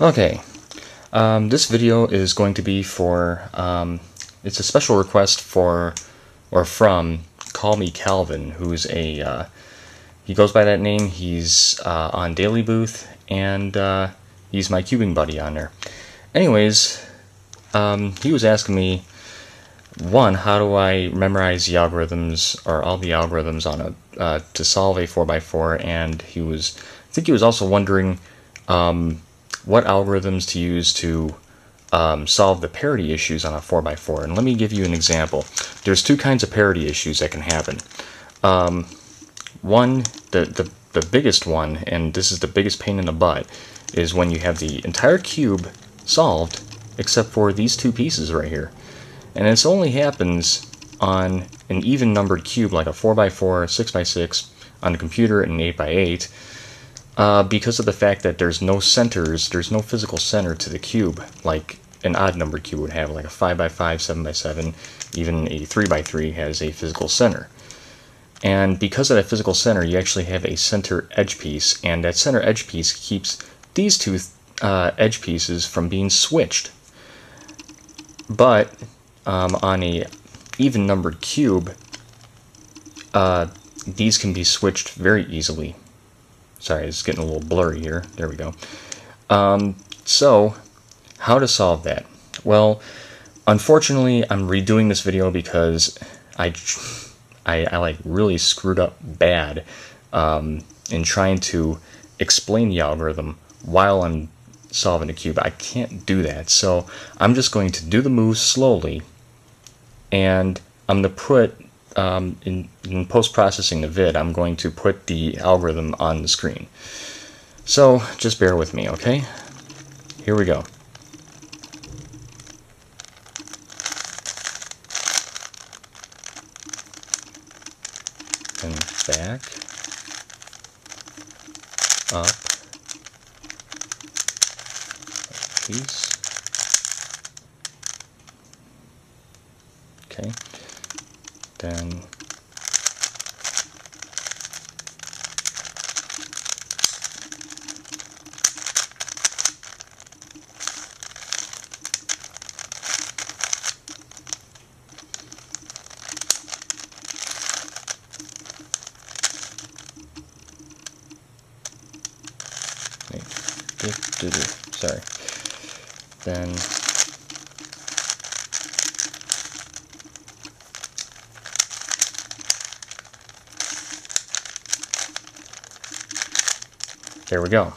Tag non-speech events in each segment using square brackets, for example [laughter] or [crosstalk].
Okay, um, this video is going to be for, um, it's a special request for, or from, Call Me Calvin, who's a, uh, he goes by that name, he's uh, on Daily Booth, and uh, he's my cubing buddy on there. Anyways, um, he was asking me, one, how do I memorize the algorithms, or all the algorithms on a, uh, to solve a 4x4, and he was, I think he was also wondering, um, what algorithms to use to um, solve the parity issues on a 4x4. And let me give you an example. There's two kinds of parity issues that can happen. Um, one, the, the, the biggest one, and this is the biggest pain in the butt, is when you have the entire cube solved except for these two pieces right here. And this only happens on an even numbered cube like a 4x4, 6x6 on a computer and an 8x8 uh, because of the fact that there's no centers, there's no physical center to the cube, like an odd number cube would have, like a 5x5, 7x7, even a 3x3 has a physical center. And because of that physical center, you actually have a center edge piece, and that center edge piece keeps these two uh, edge pieces from being switched. But um, on a even numbered cube, uh, these can be switched very easily. Sorry, it's getting a little blurry here. There we go. Um, so, how to solve that? Well, unfortunately, I'm redoing this video because I, I, I like really screwed up bad um, in trying to explain the algorithm while I'm solving a cube. I can't do that, so I'm just going to do the moves slowly, and I'm going to put um, in, in post-processing the vid, I'm going to put the algorithm on the screen. So just bear with me, okay? Here we go. And back, up, piece. Okay then sorry. Then There we go.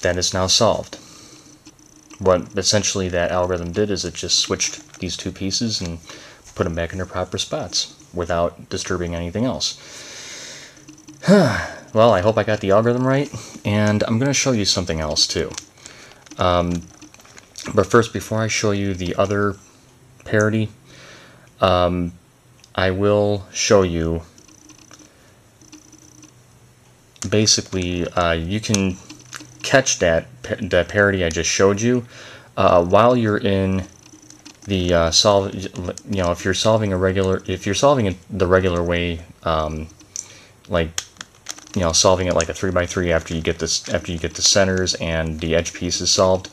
That is now solved. What essentially that algorithm did is it just switched these two pieces and put them back in their proper spots without disturbing anything else. [sighs] well, I hope I got the algorithm right, and I'm going to show you something else too. Um, but first, before I show you the other parity, um, I will show you basically uh, you can catch that that parity I just showed you uh, while you're in the uh, solve. You know, if you're solving a regular, if you're solving it the regular way, um, like you know, solving it like a three by three after you get this after you get the centers and the edge pieces solved,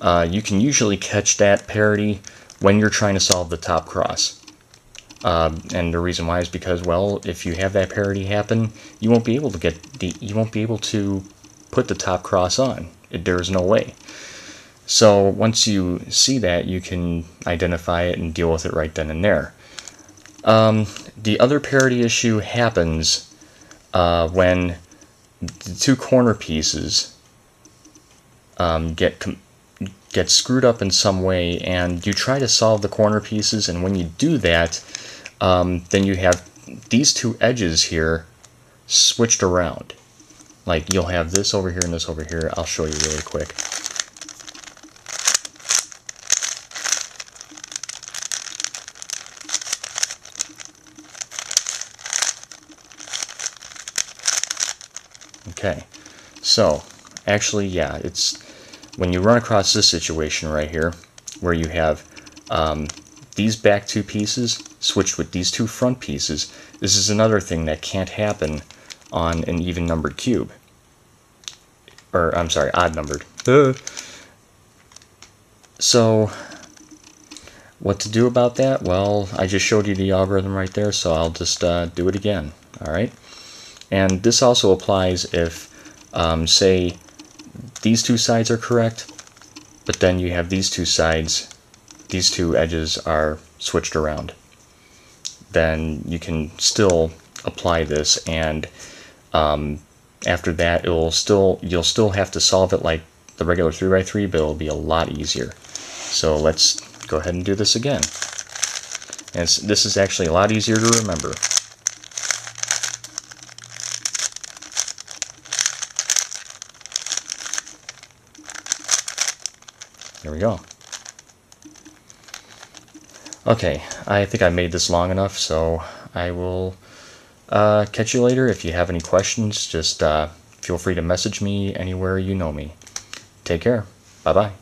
uh, you can usually catch that parity when you're trying to solve the top cross. Um, and the reason why is because, well, if you have that parity happen, you won't be able to get the, you won't be able to put the top cross on. It, there's no way. So once you see that, you can identify it and deal with it right then and there. Um, the other parity issue happens uh, when the two corner pieces um, get get screwed up in some way, and you try to solve the corner pieces, and when you do that, um, then you have these two edges here switched around. Like you'll have this over here and this over here. I'll show you really quick. Okay, so actually, yeah, it's when you run across this situation right here, where you have um, these back two pieces switched with these two front pieces, this is another thing that can't happen on an even numbered cube. or I'm sorry, odd numbered. Uh. So, what to do about that? Well, I just showed you the algorithm right there, so I'll just uh, do it again. All right. And this also applies if, um, say, these two sides are correct, but then you have these two sides, these two edges are switched around. Then you can still apply this, and um, after that, it will still you'll still have to solve it like the regular 3x3, but it'll be a lot easier. So let's go ahead and do this again. And this is actually a lot easier to remember. There we go. Okay, I think I made this long enough, so I will uh, catch you later. If you have any questions, just uh, feel free to message me anywhere you know me. Take care. Bye bye.